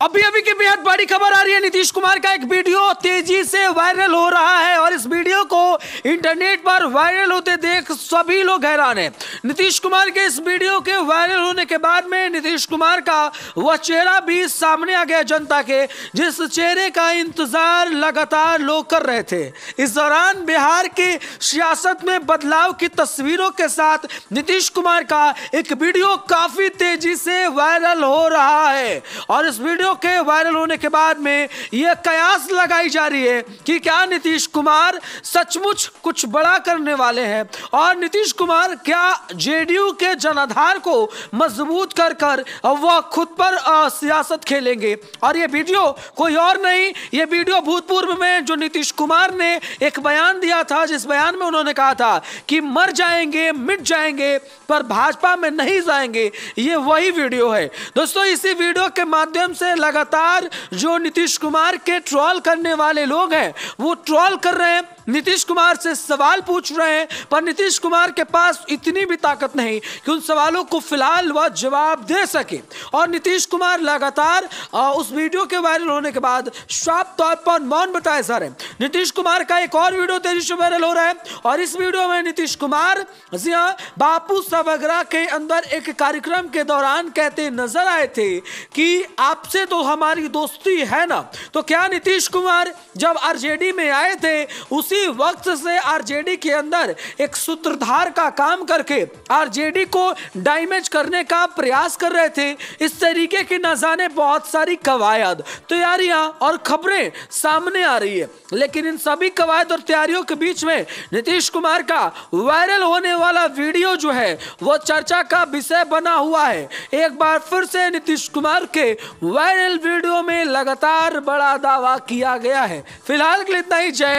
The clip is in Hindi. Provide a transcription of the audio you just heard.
अभी अभी की बेहद बड़ी खबर आ रही है, नीतीश कुमार का एक वीडियो तेज़ी से वायरल हो रहा है और इस वीडियो को इंटरनेट पर वायरल होते देख सभी लोग हैरान हैं। नीतीश कुमार के इस वीडियो के वायरल होने के बाद में नीतीश कुमार का वह चेहरा भी सामने आ गया जनता के, जिस चेहरे का इंतज़ार लगातार लोग कर रहे थे। इस दौरान बिहार की सियासत में बदलाव की तस्वीरों के साथ नीतीश कुमार का एक वीडियो काफ़ी तेज़ी से वायरल हो रहा है। और इस वीडियो के वायरल होने के बाद में यह कयास लगाई जा रही है कि क्या नीतीश कुमार सचमुच कुछ बड़ा करने वाले हैं? और नीतीश कुमार क्या जेडीयू के जनाधार को मज़बूत कर कर वह खुद पर सियासत खेलेंगे। और ये वीडियो कोई और नहीं, ये वीडियो भूतपूर्व में जो नीतीश कुमार ने एक बयान दिया था, जिस बयान में उन्होंने कहा था कि मर जाएँगे, मिट जाएँगे, पर भाजपा में नहीं जाएँगे, ये वही वीडियो है। दोस्तों, इसी वीडियो के माध्यम से लगातार जो नीतीश कुमार के ट्रॉल करने वाले लोग हैं, वो ट्रॉल कर रहे हैं। नीतीश कुमार से सवाल पूछ रहे हैं, पर नीतीश कुमार के पास इतनी भी ताकत नहीं कि उन सवालों को फ़िलहाल वह जवाब दे सके। और नीतीश कुमार लगातार उस वीडियो के वायरल होने के बाद साफ़ तौर पर मौन बताए जा रहे नीतीश कुमार का एक और वीडियो तेज़ी से वायरल हो रहा है, और इस वीडियो में नीतीश कुमार जी बापू सभागृह के अंदर एक कार्यक्रम के दौरान कहते नज़र आए थे कि आपसे तो हमारी दोस्ती है ना। तो क्या नीतीश कुमार जब आरजेडी में आए थे, उसी उसी वक्त से आरजेडी के अंदर एक सूत्रधार का काम करके आरजेडी को डैमेज करने का प्रयास कर रहे थे। इस तरीके की न जाने बहुत सारी कवायद, तैयारियाँ और खबरें सामने आ रही है। लेकिन इन सभी कवायद और तैयारियों के बीच में नीतीश कुमार का वायरल होने वाला वीडियो जो है, वो चर्चा का विषय बना हुआ है। एक बार फिर से नीतीश कुमार के वायरल वीडियो में लगातार बड़ा दावा किया गया है। फ़िलहाल के लिए इतना ही, जय